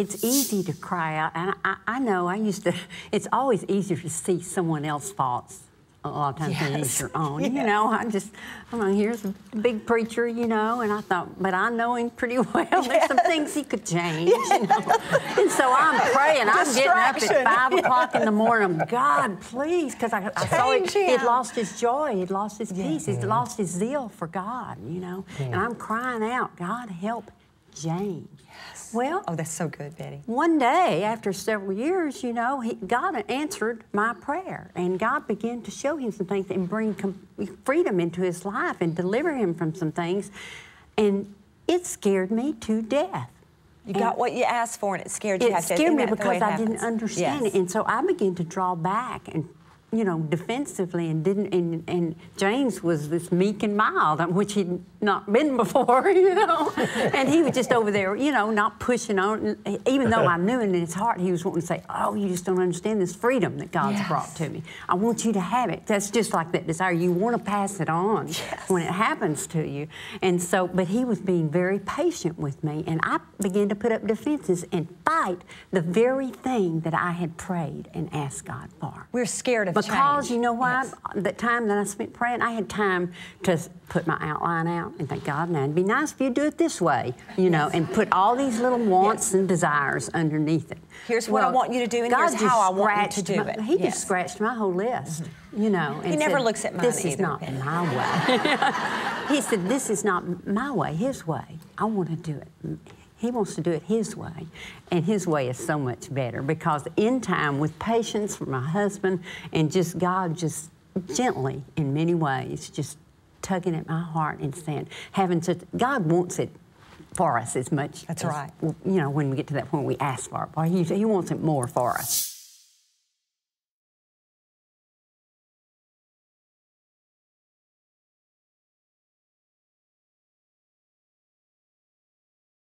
it's easy to cry out, and I, I know I used to. It's always easier to see someone else's faults a lot of times yes. than it's your own. Yes. You know, I just, I don't know, here's a big preacher, you know, and I thought, but I know him pretty well. Yes. There's some things he could change, you know. And so I'm praying. I'm getting up at 5 o'clock in the morning. God, please, because I, I saw he, he'd lost his joy. He'd lost his peace. He'd lost his zeal for God, you know. And I'm crying out, God, help James. Yes. Well, oh, that's so good, Betty. One day, after several years, you know, he, God answered my prayer, and God began to show him some things and bring freedom into his life and deliver him from some things, and it scared me to death. You and got what you asked for, and it scared you. It scared me because I didn't understand yes. it, and so I began to draw back and you know, defensively and didn't, and, and James was this meek and mild, which he'd not been before, you know. and he was just over there, you know, not pushing on, even though I knew in his heart he was wanting to say, oh, you just don't understand this freedom that God's yes. brought to me. I want you to have it. That's just like that desire. You want to pass it on yes. when it happens to you. And so, but he was being very patient with me, and I began to put up defenses and fight the very thing that I had prayed and asked God for. We're scared of because change. you know why? Yes. The time that I spent praying, I had time to put my outline out and think, God, now it'd be nice if you do it this way, you yes. know, and put all these little wants yes. and desires underneath it. Here's well, what I want you to do, and God here's how I want you to do my, it. He just scratched my whole list, mm-hmm. you know. he never said, looks at mine This either, is not my way. he said, this is not my way, his way. I want to do it he wants to do it His way. And His way is so much better because in time, with patience from my husband and just God just gently, in many ways, just tugging at my heart and saying, having such, God wants it for us as much. That's as, right. You know, when we get to that point, we ask for it. He, he wants it more for us.